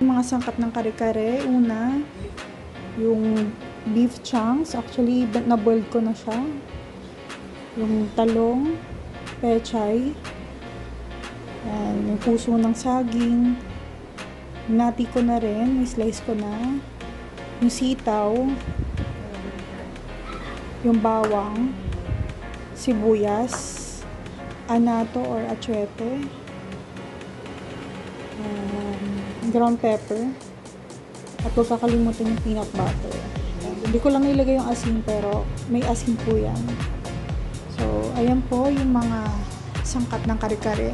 Yung mga sangkap ng kare-kare, una, yung beef chunks. Actually, na-boiled ko na siya. Yung talong, pechay, and yung puso ng saging. Nati ko na rin, slice ko na. Yung sitaw, yung bawang, sibuyas, anato or achwete, um, ground pepper, at huwag kakalimutan yung peanut butter. Hindi ko lang nilagay yung asin pero may asin po yan. So, ayan po yung mga sangkap ng kare-kare.